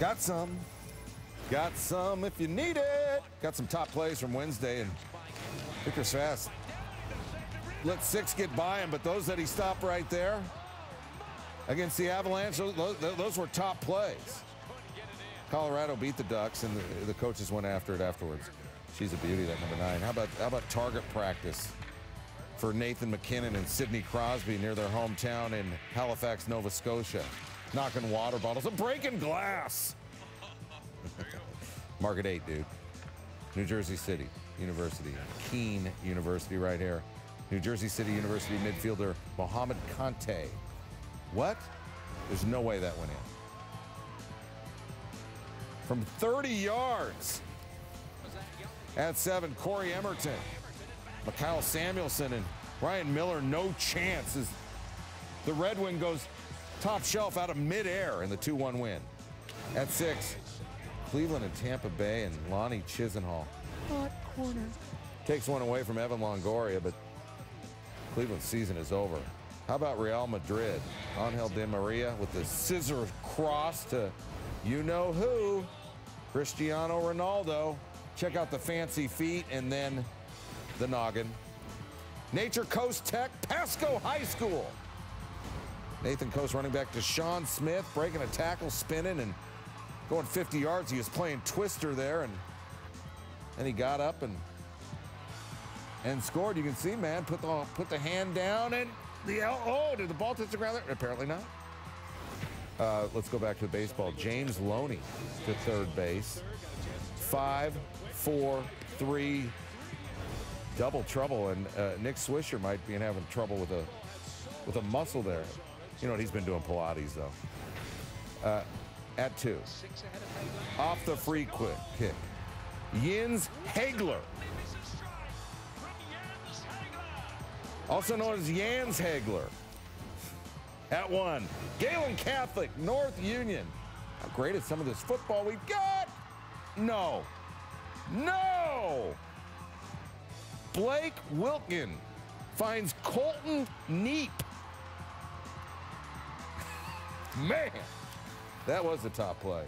Got some. Got some if you need it. Got some top plays from Wednesday, and Viktor Fasth let six get by him, but those that he stopped right there against the Avalanche, those, were top plays. Colorado beat the Ducks, and the, the coaches went after it afterwards. She's a beauty, that number nine. How about how about target practice for Nathan MacKinnon and Sidney Crosby near their hometown in Halifax, Nova Scotia, knocking water bottles and breaking glass. Market eight, dude. New Jersey City University, Kean University, right here. New Jersey City University midfielder Mohamed Conteh. What? There's no way that went in. From 30 yards. At seven, Cory Emmerton, Mikael Samuelsson and Ryan Miller, no chance as the Red Wing goes top shelf out of midair in the 2-1 win. At six, Cleveland and Tampa Bay and Lonnie Chisenhall. Hot corner. Takes one away from Evan Longoria, but Cleveland's season is over. How about Real Madrid? Angel Di Maria with the scissor cross to you know who, Cristiano Ronaldo. Check out the fancy feet and then the noggin. Nature Coast Tech, Pasco High School. Nature Coast running back to Sean Smith, breaking a tackle, spinning, and going 50 yards. He was playing twister there, and then he got up and and scored. You can see, man, put the put the hand down and the oh, did the ball touch the ground there? Apparently not. Uh, let's go back to the baseball. James Loney to third base. Five, four, three. Double trouble, and uh, Nick Swisher might be having trouble with a with a muscle there. You know what? He's been doing Pilates though. Uh, at two, off the free quick kick, Jens Hagler also known as Jans Hagler. At one, Galen Catholic, North Union. How great is some of this football we've got? No. No! Blake Wilkin finds Colton Neep. Man, that was the top play.